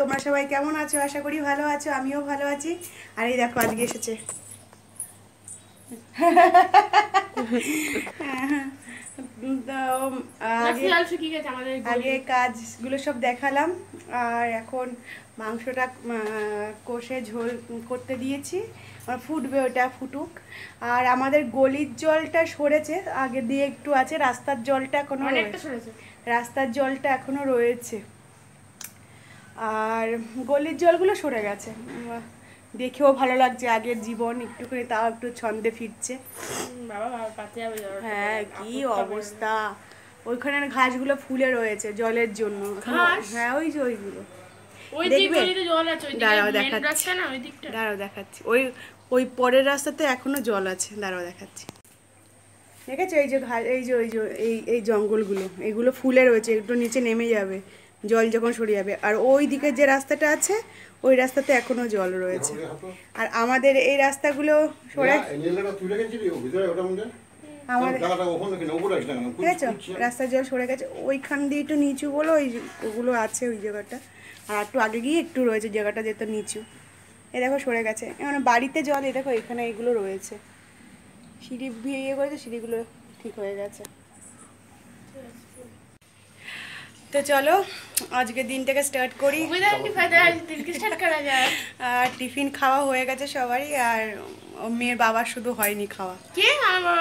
তোমরা সবাই কেমন আছো? আশা করি ভালো আছো আমিও ভালো আছি। আর এই দেখো আজকে এসেছে। আগে কাজগুলো সব দেখালাম। আর এখন মাংসটা কষে ঝোল করতে দিয়েছি। আর ফুটবে ওটা ফুটুক। আর আমাদের গলির জলটা সরেছে আগে দিয়ে একটু আছে। রাস্তার জলটা এখনও। রাস্তার জলটা এখনও রয়েছে। আর গলির জলগুলো সরে গেছে। দেখেও ভালো লাগছে আগের জীবন একটুখানি তাও একটু ছন্দে ফিরছে। হ্যাঁ কি অবস্থা। ওইখানের ঘাসগুলো ফুলে রয়েছে জলের জন্য। হ্যাঁ ওই যে ওইগুলো। দেখবে? দাঁড়াও, দেখাচ্ছি। দাঁড়াও দেখাচ্ছি। ওই ওই পরের রাস্তাতে এখনও জল আছে। দাঁড়াও দেখাচ্ছি। দেখেছ? এই যে ঘা এই যে ওই যে এই এই জঙ্গলগুলো এগুলো ফুলে রয়েছে একটু নিচে নেমে যাবে। জল যখন সরে যাবে। আর ওই দিকের যে রাস্তাটা আছে ওই রাস্তাতে এখনও জল রয়েছে। আর আমাদের এই রাস্তাগুলো সরে আমাদের ঠিক আছে রাস্তার জল সরে গেছে। ওইখান দিয়ে একটু নিচু বলো ওই ওগুলো আছে ওই জায়গাটা। আর একটু আগে গিয়ে একটু রয়েছে জায়গাটা যেহেতু নিচু। এ দেখো সরে গেছে। মানে বাড়িতে জল এ দেখো এখানে এগুলো রয়েছে। সিঁড়ি ভিড়িয়ে করেছে সিঁড়িগুলো ঠিক হয়ে গেছে। তো চলো আজকে দিনটাকে স্টার্ট করি। আর টিফিন খাওয়া হয়ে গেছে সবারই আর মেয়ের বাবার শুধু হয়নি খাওয়া। কে? আমার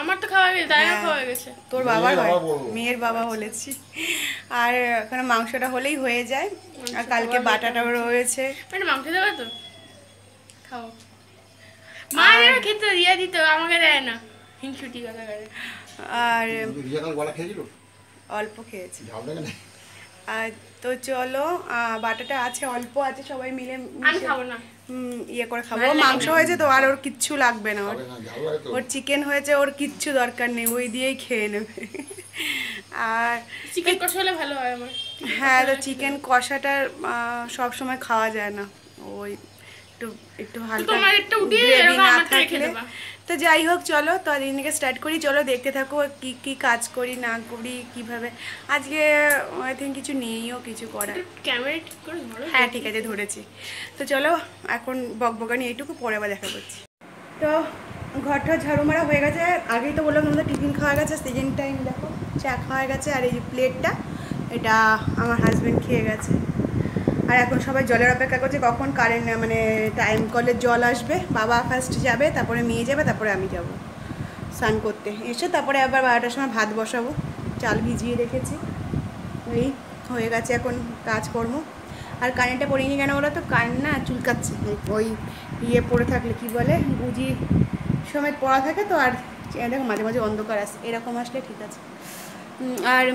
আমার তো খাওয়া হয়ে গেছে হ্যাঁ। খাওয়া গেছে। তোর বাবার হয় মেয়ের বাবা বলেছি। আর এখানে মাংসটা হলেই হয়ে যায়। আর কালকে বাটাটাও রয়েছে। মানে মাংস দেবে তো? খাও। মা খেতে দিয়ে দিত আমাকে দেয় না। হিংসুটি কথা আর গলা খেয়েছিল? অল্প খেয়েছি। তো চলো বাটাটা আছে অল্প আছে সবাই মিলে আমি মিশে, খাব না। হুম, ইয়ে করে খাব। মাংস হয়েছে তো আর ওর কিচ্ছু লাগবে না ওর। ওর চিকেন হয়েছে ওর কিচ্ছু দরকার নেই ওই দিয়েই খেয়ে নেবে। আর চিকেন কষা হলে ভালো হয় আমার। হ্যাঁ তো চিকেন কষাটা সব সময় খাওয়া যায় না। ওই একটু একটু হালকা। তো যাই হোক চলো তো দিনকে স্টার্ট করি। চলো দেখতে থাকো কি কি কাজ করি না করি কীভাবে। আজকে আই থিঙ্ক কিছু নেইও কিছু করার। ক্যামেরা ঠিক করে ধরো। হ্যাঁ ঠিক আছে ধরেছি। তো চলো এখন বকবকানি এইটুকু পরে আবার দেখা করছি। তো ঘরটা ঝাড়ু মারা হয়ে গেছে। আগেই তো বললাম আমাদের টিফিন খাওয়া গেছে সেকেন্ড টাইম দেখো। চা খাওয়া গেছে আর এই যে প্লেটটা এটা আমার হাজব্যান্ড খেয়ে গেছে। আর এখন সবাই জলের অপেক্ষা করছে কখন কারেন্ট মানে টাইম কলের জল আসবে। বাবা ফার্স্ট যাবে, তারপরে মেয়ে যাবে, তারপরে আমি যাব স্নান করতে। এসে তারপরে আবার বারোটার সময় ভাত বসাবো। চাল ভিজিয়ে রেখেছি। এই হয়ে গেছে এখন কাজকর্ম। আর কারেন্টটা পড়িনি কেন বলো তো কারেন্ট না চুলকাচ্ছে। ওই ইয়ে পড়ে থাকলে কি বলে? গুজি সমেত পড়া থাকে তো, আর দেখো মাঝে মাঝে অন্ধকার আসে এরকম আসলে ঠিক আছে। আর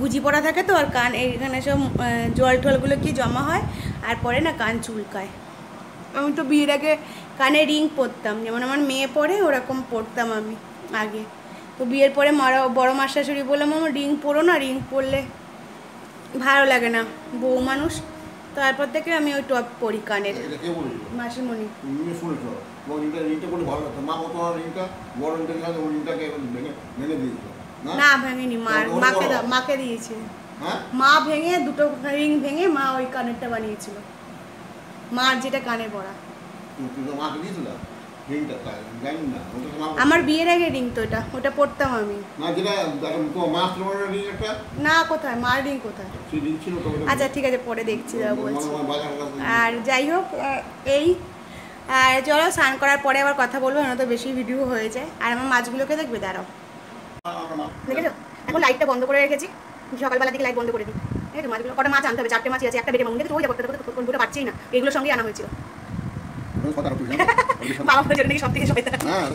গুজি পড়া থাকে তো আর কান এইখানে সব জল টলগুলো কি জমা হয় আর পরে না কান চুলকায়। আমি তো বিয়ের আগে কানে রিং পরতাম যেমন আমার মেয়ে পরে ওরকম পরতাম আমি আগে। তো বিয়ের পরে মারা বড় মাস শাশুড়ি বললাম আমার রিং পরো না রিং পরলে ভালো লাগে না বউ মানুষ। তারপর থেকে আমি ওই টপ পরি কানের। মাসিমণি। ভালো মা বড় ভেঙে দিয়েছিল। না? ভেঙেনি মা মাকে মাকে দিয়েছে। হ্যাঁ? মা ভেঙে দুটো রিং ভেঙে মা ওই কানেরটা বানিয়েছিল। মার যেটা কানে পড়া। আমার বিয়ের আগে রিং তো এটা ওটা পড়তাম আমি। না কোথায়? মার রিং কোথায়? আচ্ছা ঠিক আছে পরে দেখছি যা বলছি। আর যাই হোক এই। আর চলো স্নান করার পরে আবার কথা বলব না তো বেশি ভিডিও হয়ে যায়। আর আমার মাছগুলোকে দেখবে? দাঁড়াও। দেখেছ? এখন লাইটটা বন্ধ করে রেখেছি। সকালবেলা থেকে লাইট বন্ধ করে দিই। এই তো মাছগুলো কটা মাছ আনতে হবে? চারটে মাছই আছে একটা বেটে মাছ দেখো ওই করতে করতে কোন দুটো পাচ্ছেই না। এগুলোর সঙ্গেই আনা হয়েছিল। হ্যাঁ,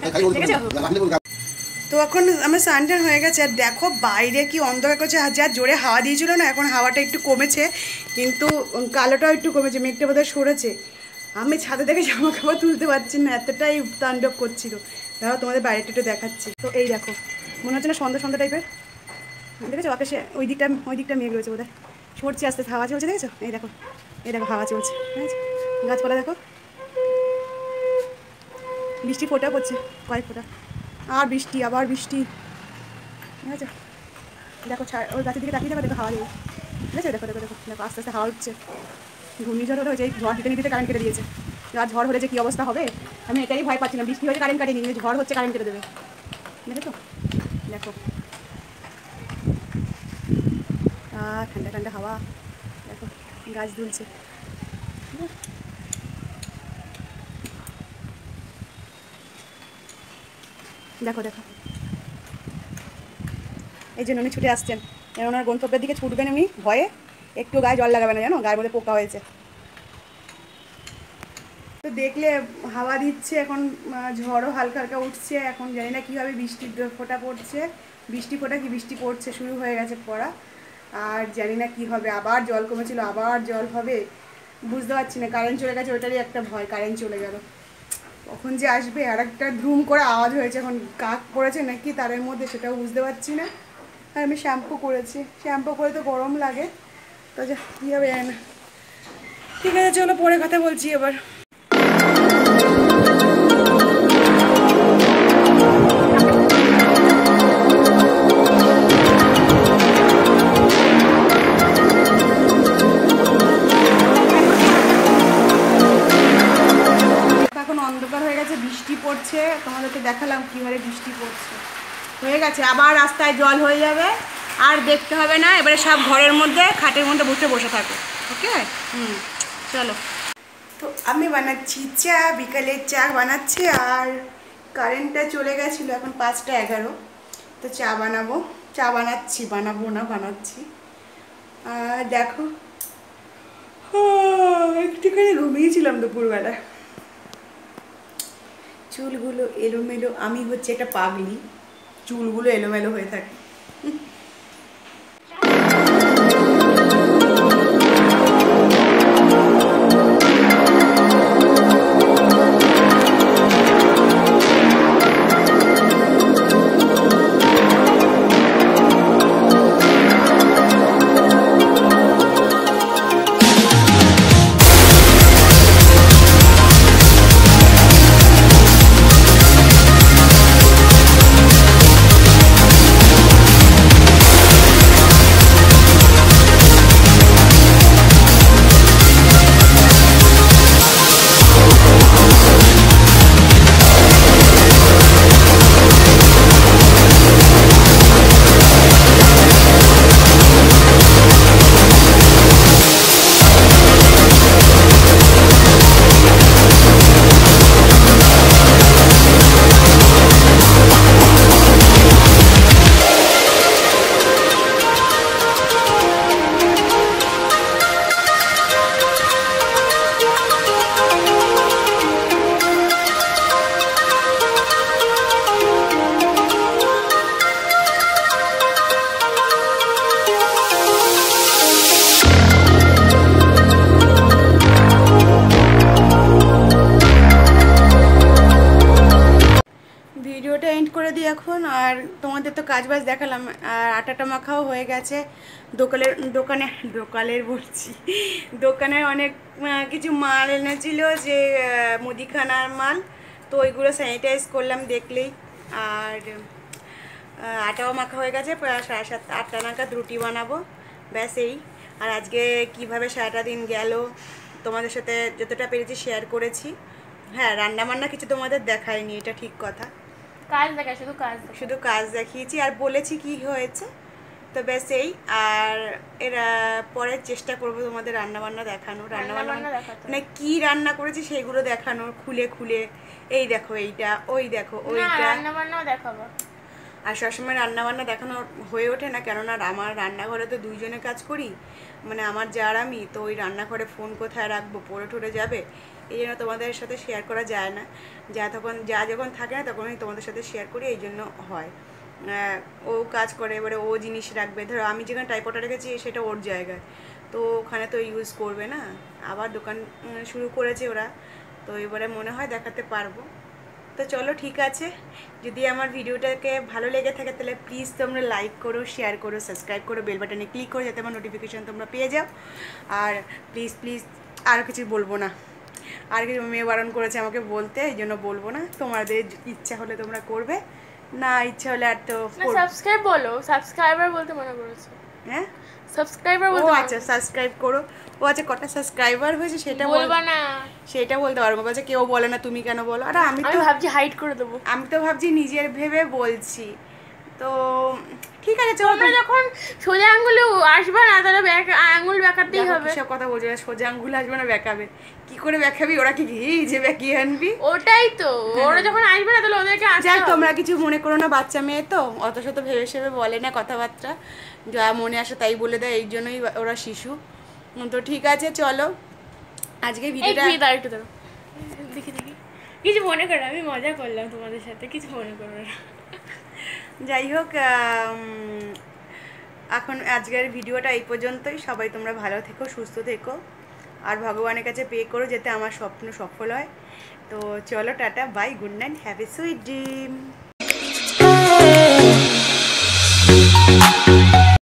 তো এখন আমার স্নানটান হয়ে গেছে আর দেখো বাইরে কি অন্ধকার করছে। যা জোরে হাওয়া দিয়েছিল না এখন হাওয়াটা একটু কমেছে। কিন্তু কালোটাও একটু কমেছে মেঘটা বোধহয় সরেছে। আমি ছাদে থেকে জামা কাপড় তুলতে পারছি না এতটাই তাণ্ডব করছিল। দেখো তোমাদের বাইরেটা একটু দেখাচ্ছি। তো এই দেখো মনে হচ্ছে না সন্ধ্যা সন্ধ্যা টাইপের দেখেছ? আকাশে ওই দিকটা ওই দিকটা মেঘ রয়েছে বোধহয়। সরছে আস্তে হাওয়া চলছে, দেখেছ? এই দেখো এই দেখো, হাওয়া চলছে, দেখেছ? গাছপালা দেখো। বৃষ্টি ফোটা পড়ছে, কয়েক ফোঁটা। আর বৃষ্টি, আবার বৃষ্টি ঠিক আছে দেখো ওর গাছের দিকে তাকিয়ে দেখো দেখো, হাওয়া দেবে ঠিক আছে দেখো দেখো দেখো দেখো, আস্তে আস্তে হাওয়া হচ্ছে ঘূর্ণিঝড় হলে হয়েছে এই ঝড় দিতে নিতে কারেন্ট কেটে দিয়েছে। আর ঝড় হলে যে কী অবস্থা হবে? আমি এটাই ভয় পাচ্ছিলাম। বৃষ্টি হয়েছে কারেন্ট কাটিয়ে কিন্তু ঝড় হচ্ছে কারেন্ট কেটে দেবে। দেখো দেখো ঠান্ডা ঠান্ডা হাওয়া দেখো গাছ দুলছে দেখো দেখো এই জন্য উনি ছুটে আসছেন। ওনার গন্তব্যের দিকে ছুটবেন উনি। ভয়ে একটু গায়ে জল লাগাবে না, জানো? গায়ে বলে পোকা হয়েছে। দেখলে হাওয়া দিচ্ছে, এখন ঝড়ও হালকা হালকা উঠছে, এখন জানি না কীভাবে বৃষ্টির দ- ফোঁটা পড়ছে, বৃষ্টি ফোঁটা কি বৃষ্টি পড়ছে, শুরু হয়ে গেছে পড়া, আর জানি না কী হবে, আবার জল কমেছিল, আবার জল হবে, বুঝতে পারছি না কারেন্ট চলে গেছে ওটারই একটা ভয় কারেন্ট চলে গেল। কখন যে আসবে, আর একটা ধুম করে আওয়াজ হয়েছে, এখন কাক পড়েছে নাকি তারের মধ্যে সেটাও বুঝতে পারছি না। আর আমি শ্যাম্পু করেছি শ্যাম্পু করে তো গরম লাগে, তো যা, কী হবে জানি না। ঠিক আছে, চলো পরে কথা বলছি এবার। পড়ছে তোমাদেরকে দেখালাম কীভাবে বৃষ্টি পড়ছে। হয়ে গেছে, আবার রাস্তায় জল হয়ে যাবে, আর দেখতে হবে না, এবারে সব ঘরের মধ্যে, খাটের মধ্যে বসে বসে থাকো, ওকে? হুম, চলো। তো আমি বানাচ্ছি চা বিকালের চা বানাচ্ছি, আর কারেন্টটা চলে গেছিল এখন পাঁচটা এগারো, তো চা বানাবো, চা বানাচ্ছি, বানাবো না, বানাচ্ছি। আর দেখো একটুখানি ঘুমিয়েছিলাম দুপুরবেলা। চুলগুলো এলোমেলো আমি হচ্ছে একটা পাগলি। চুলগুলো এলোমেলো হয়ে থাকে। এখন, আর তোমাদের তো কাজ বাজ দেখালাম, আর আটাটা মাখাও হয়ে গেছে। দোকানের দোকানে দোকানের বলছি, দোকানে অনেক কিছু মাল এনেছিল যে মুদিখানার মাল। তো ওইগুলো স্যানিটাইজ করলাম দেখলেই। আর আটাও মাখা হয়ে গেছে, প্রায় সাড়ে সাত, আটটা নাগাদ রুটি বানাবো। ব্যাস এই। আর আজকে কীভাবে সারাটা দিন গেল, তোমাদের সাথে যতটা পেরেছি শেয়ার করেছি। হ্যাঁ রান্না বান্না কিছু তোমাদের দেখায়নি এটা ঠিক কথা। কাজ দেখা শুধু কাজ শুধু কাজ দেখিয়েছি আর বলেছি কি হয়েছে তো ব্যাস এই আর এরা পরে চেষ্টা করব তোমাদের রান্না বান্না দেখানো রান্না বান্না রান্নাবান্না মানে কি রান্না করেছি সেগুলো দেখানো খুলে খুলে এই দেখো এইটা ওই দেখো ওইটা। রান্না বান্নাও দেখাবো। আর সবসময় রান্না বান্না দেখানো হয়ে ওঠে না, কেননা আমার রান্নাঘরে তো দুইজনে কাজ করি। মানে আমার যার আমি, তো ওই রান্নাঘরে ফোন কোথায় রাখব, পড়ে ঠরে যাবে? এই জন্য তোমাদের সাথে শেয়ার করা যায় না। যা তখন, যা যখন থাকে না, তখনই তোমাদের সাথে শেয়ার করি, এই জন্য হয়। ও কাজ করে, এবারে ও জিনিস রাখবে। ধরো, আমি যেখানে টাইপটা রেখেছি, সেটা ওর জায়গায়। তো ওখানে তো ইউজ করবে না। আবার দোকান শুরু করেছে ওরা। তো এবারে মনে হয় দেখাতে পারব। তো চলো ঠিক আছে। যদি আমার ভিডিওটাকে ভালো লেগে থাকে তাহলে প্লিজ তোমরা লাইক করো শেয়ার করো সাবস্ক্রাইব করো বেল বাটনে ক্লিক করো যাতে আমার নোটিফিকেশান তোমরা পেয়ে যাও। আর প্লিজ প্লিজ আর কিছু বলব না। আর কিছু মেয়ে বারণ করেছে আমাকে বলতে এই জন্য বলব না। তোমাদের ইচ্ছা হলে তোমরা করবে না ইচ্ছা হলে আর তো সাবস্ক্রাইব বলো। সাবস্ক্রাইবার বলতে মনে করেছে। হ্যাঁ? সাবস্ক্রাইবার বলতে আচ্ছা সাবস্ক্রাইব করো। ও আচ্ছা কটা সাবস্ক্রাইবার হয়েছে সেটা বলব না। সেটা বলতে পারব বলছে কেউ বলে না তুমি কেন বলো? আরে আমি আমি তো ভাবছি হাইড করে দেবো। আমি তো ভাবছি নিজের ভেবে বলছি। তো ঠিক আছে চলো তোমরা যখন সোজা আঙ্গুলে আসবে না তাহলে ব্যাক আঙ্গুল বেঁকাতেই হবে। কিসব কথা বলছো সোজা আঙ্গুল আসবে না বেঁকাবে কি করে বেঁকাবি ওরা কি ঘি যে বেঁকিয়ে আনবি? ওটাই তো ওরা যখন আসবে না তাহলে ওদেরকে হবে। তোমরা কিছু মনে করো না বাচ্চা মেয়ে তো। অত শত ভেবে সেবে বলে না কথাবার্তা। যা মনে আসে তাই বলে দেয় এই জন্যই ওরা শিশু। তো ঠিক আছে চলো। আজকে ভিডিওটা একটু দেখি দেখি। কিছু মনে করো আমি মজা করলাম তোমাদের সাথে কিছু মনে করো না। যাই হোক এখন আজকের ভিডিওটা এই পর্যন্তই। সবাই তোমরা ভালো থেকো, সুস্থ থেকো। আর ভগবানের কাছে পে করো যাতে আমার স্বপ্ন সফল হয়। তো চলো, tata bye good night have a sweet dream